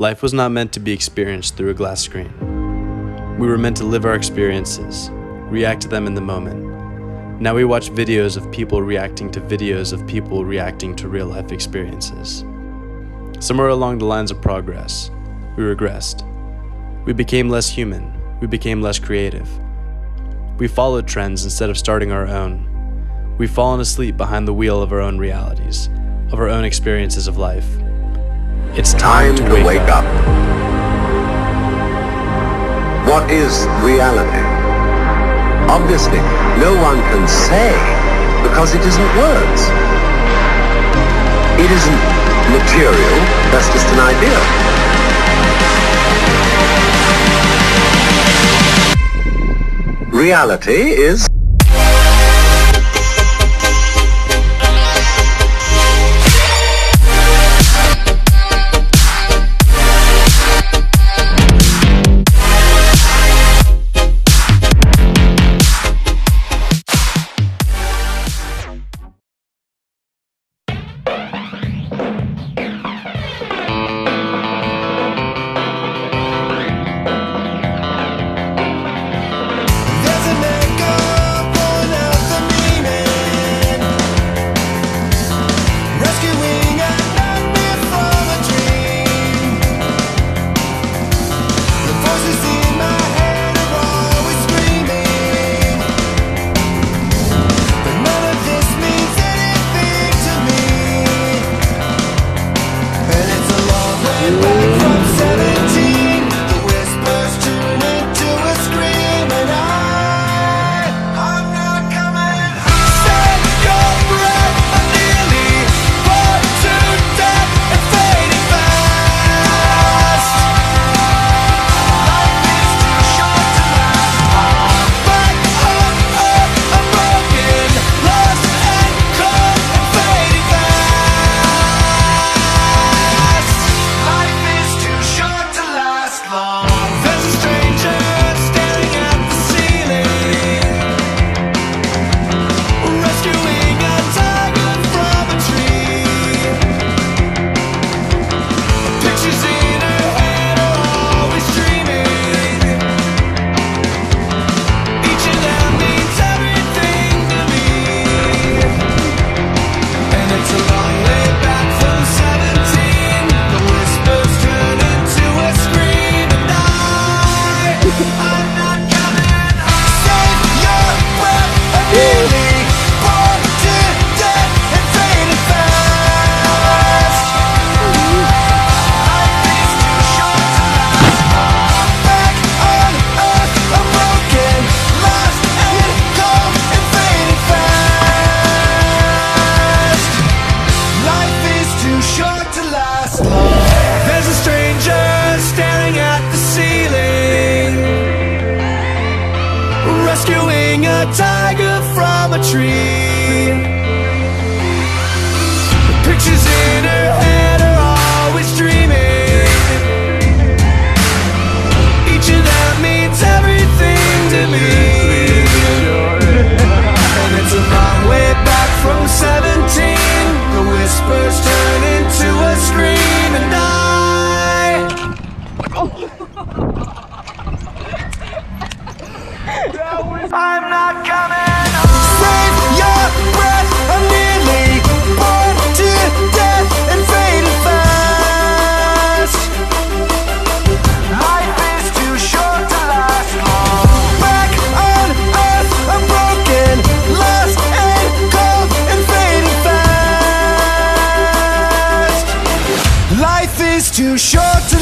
Life was not meant to be experienced through a glass screen. We were meant to live our experiences, react to them in the moment. Now we watch videos of people reacting to videos of people reacting to real life experiences. Somewhere along the lines of progress, we regressed. We became less human, we became less creative. We followed trends instead of starting our own. We've fallen asleep behind the wheel of our own realities, of our own experiences of life. It's time, time to, wake, wake up. up. What is reality? Obviously, no one can say because it isn't words. It isn't material, that's just an idea. Reality is from a tree. The pictures in her head are always dreaming. Each of them means everything to me. And it's a long way back from 17 The whispers turn into a scream and I oh. I'm not coming. sure to